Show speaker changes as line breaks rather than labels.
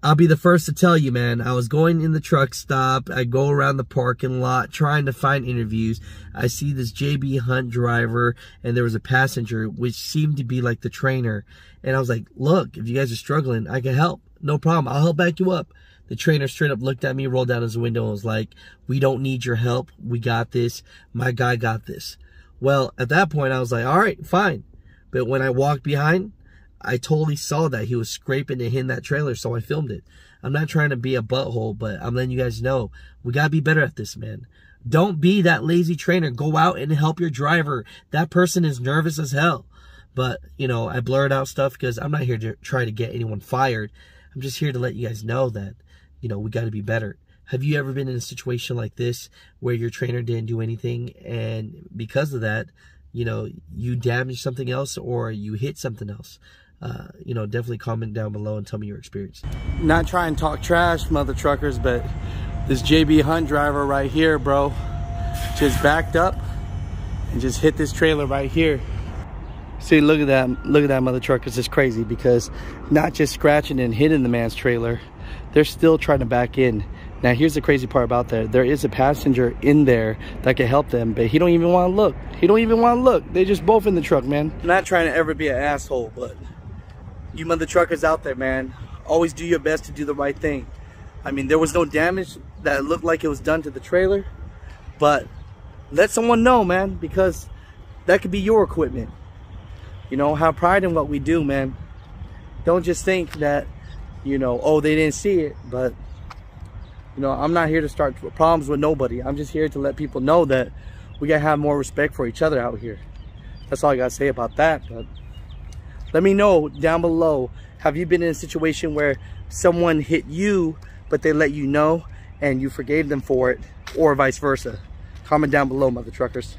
I'll be the first to tell you, man. I was going in the truck stop. I go around the parking lot trying to find interviews. I see this JB Hunt driver and there was a passenger, which seemed to be like the trainer. And I was like, look, if you guys are struggling, I can help. No problem. I'll help back you up. The trainer straight up looked at me, rolled down his window and was like, we don't need your help. We got this. My guy got this. Well, at that point, I was like, all right, fine. But when I walked behind, I totally saw that he was scraping to hit that trailer, so I filmed it. I'm not trying to be a butthole, but I'm letting you guys know we gotta be better at this, man. Don't be that lazy trainer. Go out and help your driver. That person is nervous as hell. But, you know, I blurred out stuff because I'm not here to try to get anyone fired. I'm just here to let you guys know that, you know, we got to be better. Have you ever been in a situation like this where your trainer didn't do anything and because of that, you know, you damaged something else or you hit something else? Uh, you know, definitely comment down below and tell me your experience.
Not trying to talk trash, mother truckers, but this JB Hunt driver right here, bro, just backed up and just hit this trailer right here. See, look at that, look at that mother truckers, it's crazy because not just scratching and hitting the man's trailer, they're still trying to back in. Now, here's the crazy part about that. There is a passenger in there that could help them, but he don't even want to look. He don't even want to look. They just both in the truck, man. I'm not trying to ever be an asshole, but you mother truckers out there, man, always do your best to do the right thing. I mean, there was no damage that looked like it was done to the trailer, but let someone know, man, because that could be your equipment. You know, have pride in what we do, man. Don't just think that, you know, oh, they didn't see it, but, you know, I'm not here to start problems with nobody. I'm just here to let people know that we gotta have more respect for each other out here. That's all I gotta say about that, but let me know down below. Have you been in a situation where someone hit you, but they let you know and you forgave them for it or vice versa? Comment down below, mother truckers.